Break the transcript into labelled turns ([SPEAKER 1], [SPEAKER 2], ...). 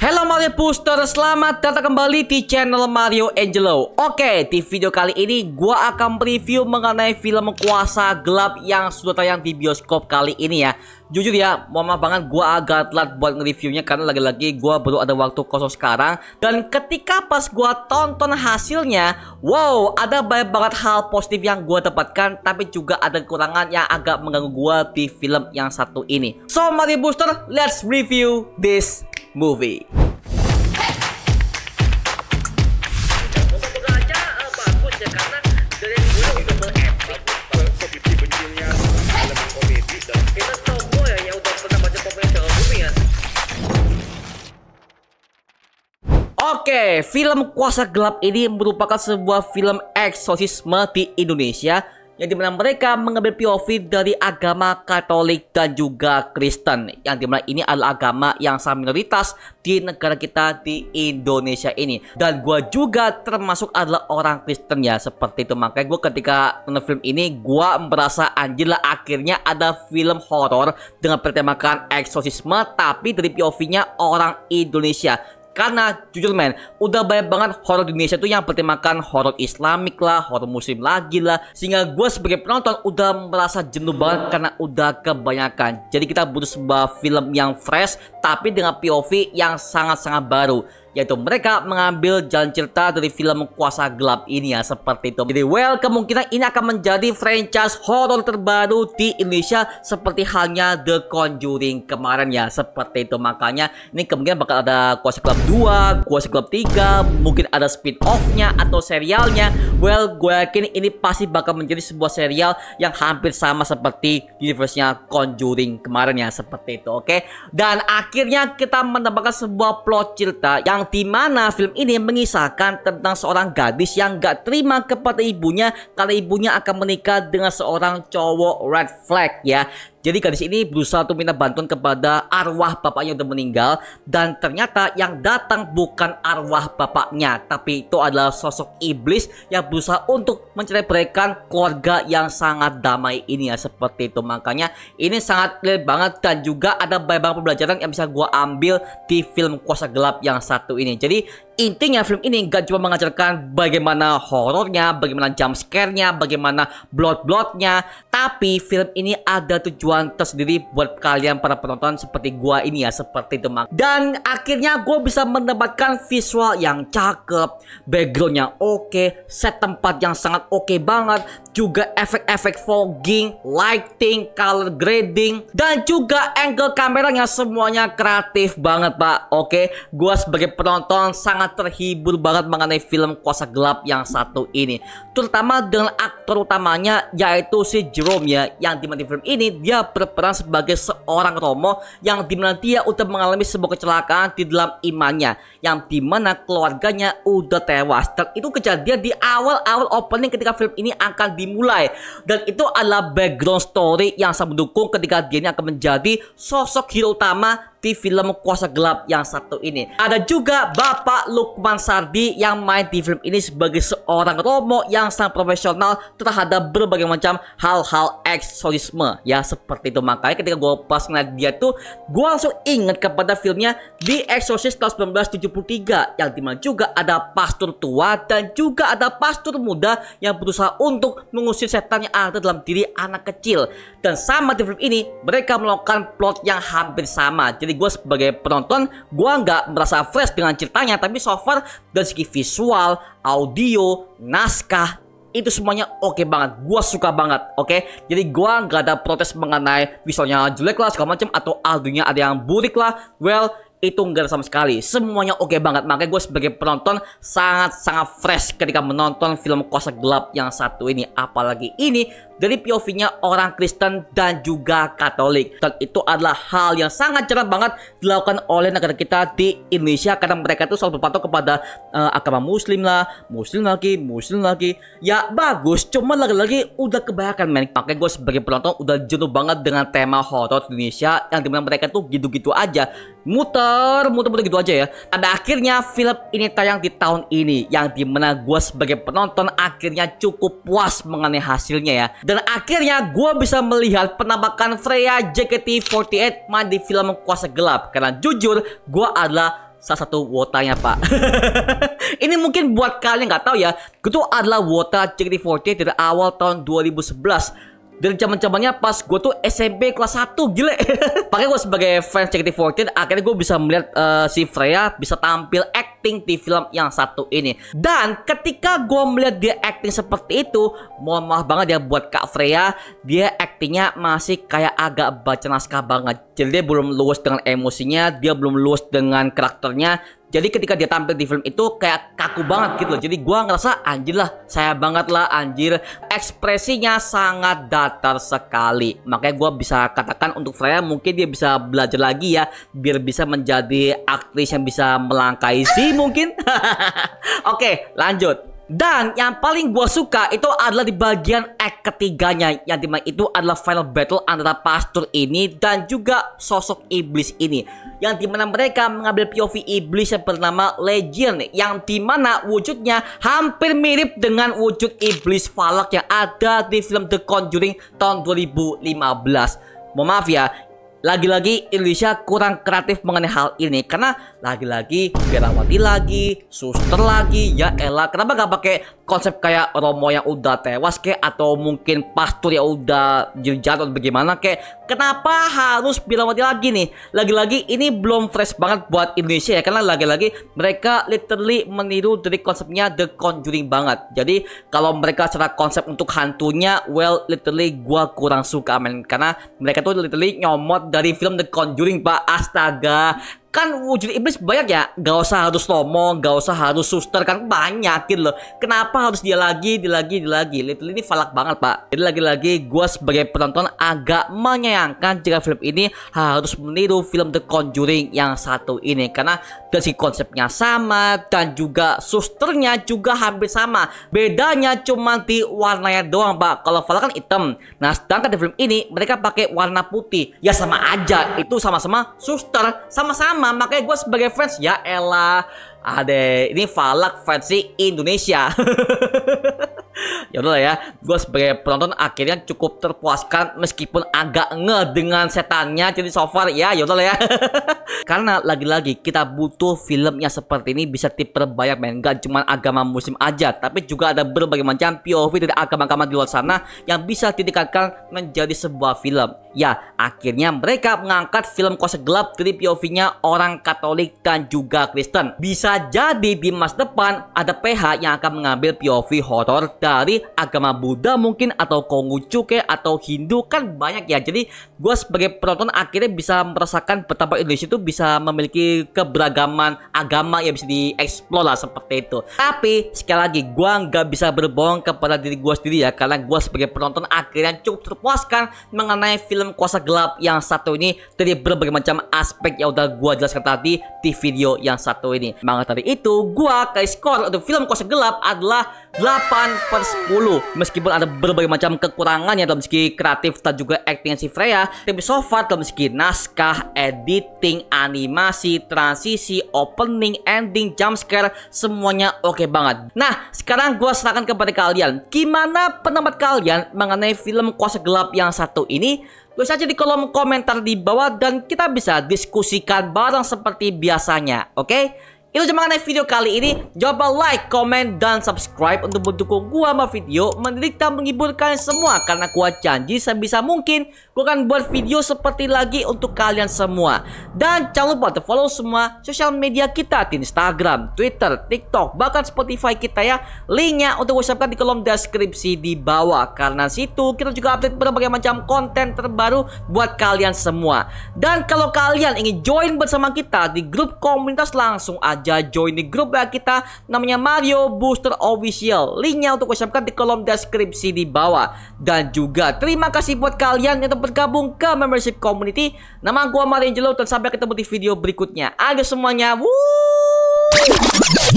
[SPEAKER 1] Halo Mario Booster, selamat datang kembali di channel Mario Angelo. Oke, di video kali ini gua akan mereview mengenai film Kuasa Gelap yang sudah tayang di bioskop kali ini ya. Jujur ya, mohon maaf banget gua agak telat buat nge-reviewnya karena lagi-lagi gua baru ada waktu kosong sekarang. Dan ketika pas gua tonton hasilnya, wow, ada banyak banget hal positif yang gua dapatkan Tapi juga ada kekurangan yang agak mengganggu gua di film yang satu ini. So Mario Booster, let's review this movie. Oke, film Kuasa Gelap ini merupakan sebuah film eksorsisme di Indonesia yang di mana mereka mengambil POV dari agama Katolik dan juga Kristen. Yang di mana ini adalah agama yang sangat minoritas di negara kita di Indonesia ini. Dan gue juga termasuk adalah orang Kristen ya seperti itu. Makanya gue ketika nonton film ini gue merasa anjir lah akhirnya ada film horor dengan bertemakan eksorsisme tapi dari POV-nya orang Indonesia karena jujur men, udah banyak banget horor di Indonesia tuh yang bertemakan horor Islamik lah, horor Muslim lagi lah, sehingga gue sebagai penonton udah merasa jenuh banget karena udah kebanyakan. Jadi kita butuh sebuah film yang fresh, tapi dengan POV yang sangat-sangat baru yaitu mereka mengambil jalan cerita dari film Kuasa Gelap ini ya seperti itu. Jadi well kemungkinan ini akan menjadi franchise horror terbaru di Indonesia seperti halnya The Conjuring kemarin ya seperti itu. Makanya ini kemungkinan bakal ada Kuasa Gelap 2, Kuasa Gelap 3, mungkin ada spin-off-nya atau serialnya. Well, gue yakin ini pasti bakal menjadi sebuah serial yang hampir sama seperti universe-nya Conjuring kemarin ya seperti itu. Oke. Okay? Dan akhirnya kita mendapatkan sebuah plot cerita yang yang di mana film ini mengisahkan tentang seorang gadis yang gak terima kepada ibunya karena ibunya akan menikah dengan seorang cowok red flag ya. Jadi gadis ini berusaha untuk minta bantuan kepada arwah bapaknya yang meninggal dan ternyata yang datang bukan arwah bapaknya tapi itu adalah sosok iblis yang berusaha untuk mencerai berikan keluarga yang sangat damai ini ya seperti itu. Makanya ini sangat clear banget dan juga ada banyak pembelajaran yang bisa gue ambil di film Kuasa Gelap yang satu ini jadi intinya film ini gak cuma mengajarkan bagaimana horornya, bagaimana jump scare-nya, bagaimana blood-bloodnya, tapi film ini ada tujuan tersendiri buat kalian para penonton seperti gua ini ya, seperti itu mak. Dan akhirnya gue bisa mendapatkan visual yang cakep, backgroundnya oke, set tempat yang sangat oke banget, juga efek-efek fogging, lighting, color grading, dan juga angle kameranya semuanya kreatif banget pak. Oke, gue sebagai penonton sangat terhibur banget mengenai film Kuasa Gelap yang satu ini. Terutama dengan aktor utamanya yaitu si Jerome ya, yang di film ini dia berperan sebagai seorang Romo yang di mana dia udah mengalami sebuah kecelakaan di dalam imannya, yang di mana keluarganya udah tewas. Dan itu kejadian di awal-awal opening ketika film ini akan dimulai. Dan itu adalah background story yang sangat mendukung ketika dia ini akan menjadi sosok hero utama di film Kuasa Gelap yang satu ini. Ada juga Bapak Lukman Sardi yang main di film ini sebagai seorang Romo yang sangat profesional terhadap berbagai macam hal-hal eksorisme ya seperti itu. Makanya ketika gue pas ngeliat dia tuh gue langsung inget kepada filmnya The Exorcist tahun 1973 yang di mana juga ada pastor tua dan juga ada pastor muda yang berusaha untuk mengusir setan yang ada dalam diri anak kecil. Dan sama di film ini mereka melakukan plot yang hampir sama. Jadi gue sebagai penonton gue nggak merasa fresh dengan ceritanya. Tapi so far dari segi visual audio naskah itu semuanya oke okay banget gue suka banget oke okay? jadi gue nggak ada protes mengenai visualnya jelek lah segala macam atau audionya ada yang burik lah well itu enggak sama sekali semuanya oke okay banget makanya gue sebagai penonton sangat sangat fresh ketika menonton film Kuasa Gelap yang satu ini apalagi ini dari POV-nya orang Kristen dan juga Katolik. Dan itu adalah hal yang sangat cerah banget dilakukan oleh negara kita di Indonesia karena mereka itu selalu berpatok kepada uh, agama Muslim lah, Muslim lagi, Muslim lagi. Ya bagus, cuma lagi-lagi udah kebanyakan men. Makanya gue sebagai penonton udah jenuh banget dengan tema horror Indonesia yang di mana mereka tuh gitu-gitu aja, muter, muter-muter gitu aja ya. Pada akhirnya film ini tayang di tahun ini yang di mana gue sebagai penonton akhirnya cukup puas mengenai hasilnya ya dan akhirnya gue bisa melihat penampakan Freya JKT48 main di film Kuasa Gelap. Karena jujur, gue adalah salah satu wotanya pak ini mungkin buat kalian nggak tahu ya tuh adalah wota JKT48 dari awal tahun 2011 dari zaman zamannya pas gue tuh SMP kelas 1 gile pakai gue sebagai fans JKT48 akhirnya gue bisa melihat uh, si Freya bisa tampil acting di film yang satu ini. Dan ketika gue melihat dia acting seperti itu mohon maaf banget ya buat Kak Freya dia actingnya masih kayak agak baca naskah banget. Jadi dia belum luas dengan emosinya dia belum luas dengan karakternya jadi ketika dia tampil di film itu kayak kaku banget gitu loh. Jadi gua ngerasa anjir lah, saya banget lah anjir. Ekspresinya sangat datar sekali. Makanya gua bisa katakan untuk Freya mungkin dia bisa belajar lagi ya biar bisa menjadi aktris yang bisa melangkai sih mungkin. Oke, lanjut. Dan yang paling gue suka itu adalah di bagian act ketiganya. Yang di mana itu adalah final battle antara pastor ini dan juga sosok iblis ini. Yang di mana mereka mengambil POV iblis yang bernama Legion Yang di mana wujudnya hampir mirip dengan wujud iblis Falak yang ada di film The Conjuring tahun 2015 Mohon maaf ya, lagi-lagi Indonesia kurang kreatif mengenai hal ini. Karena lagi-lagi Biarawati lagi, suster lagi, ya elah. Kenapa gak pakai konsep kayak Romo yang udah tewas kayak atau mungkin pastor yang udah jatuh bagaimana kayak kenapa harus mati lagi nih? Lagi-lagi ini belum fresh banget buat Indonesia ya. Karena lagi-lagi mereka literally meniru dari konsepnya The Conjuring banget. Jadi kalau mereka secara konsep untuk hantunya well literally gua kurang suka men. Karena mereka tuh literally nyomot dari film The Conjuring pak. Astaga kan wujud iblis banyak ya. Gak usah harus lomo gak usah harus suster kan banyak gitu loh. Kenapa harus dia lagi dia lagi dia lagi? Little ini falak banget pak. Jadi lagi-lagi gue sebagai penonton agak menyayangkan jika film ini harus meniru film The Conjuring yang satu ini. Karena dari si konsepnya sama dan juga susternya juga hampir sama. Bedanya cuma di warnanya doang pak. Kalau falak kan hitam. Nah sedangkan di film ini mereka pakai warna putih. Ya sama aja. Itu sama-sama suster sama-sama sama makanya gue sebagai fans ya elah ada ini Falak versi Indonesia. Ya udah ya gue sebagai penonton akhirnya cukup terpuaskan meskipun agak nge dengan setannya jadi so far ya ya udah ya. Karena lagi-lagi kita butuh film yang seperti ini bisa diperbanyak men. Gak cuma agama muslim aja tapi juga ada berbagai macam POV dari agama-agama di luar sana yang bisa ditingkatkan menjadi sebuah film. Ya akhirnya mereka mengangkat film kuasa gelap dari POV-nya orang Katolik dan juga Kristen. Bisa jadi di masa depan ada PH yang akan mengambil POV horor dari agama Buddha mungkin atau Konghucu ke atau Hindu kan banyak ya. Jadi gue sebagai penonton akhirnya bisa merasakan betapa Indonesia itu bisa memiliki keberagaman agama yang bisa dieksplor lah seperti itu. Tapi sekali lagi gue nggak bisa berbohong kepada diri gue sendiri ya karena gue sebagai penonton akhirnya cukup terpuaskan mengenai film kuasa gelap yang satu ini dari berbagai macam aspek yang udah gue jelaskan tadi di video yang satu ini. Maka dari itu gue kasih skor untuk film kuasa gelap adalah 8 per 10 Meskipun ada berbagai macam kekurangannya dalam segi kreatif dan juga acting si Freya Tapi so far dalam segi naskah, editing, animasi, transisi, opening, ending, jumpscare Semuanya oke okay banget Nah sekarang gue serahkan kepada kalian Gimana pendapat kalian mengenai film Kuasa Gelap yang satu ini? Tulis aja di kolom komentar di bawah dan kita bisa diskusikan bareng seperti biasanya, oke? Okay? Itu cuma mengenai video kali ini. Jangan lupa like, comment, dan subscribe untuk mendukung gua sama video mendidik dan menghibur kalian semua. Karena gua janji sebisa mungkin gua akan buat video seperti lagi untuk kalian semua. Dan jangan lupa untuk follow semua sosial media kita di Instagram, Twitter, TikTok, bahkan Spotify kita ya. Linknya untuk gue siapkan di kolom deskripsi di bawah. Karena situ kita juga update berbagai macam konten terbaru buat kalian semua. Dan kalau kalian ingin join bersama kita di grup komunitas langsung aja aja join di grup kita namanya Mario Booster Official. Linknya untuk siapkan di kolom deskripsi di bawah. Dan juga terima kasih buat kalian yang telah bergabung ke membership community. Nama gua Mario Angelo dan sampai ketemu di video berikutnya. Ayo semuanya. Woo!